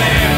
there.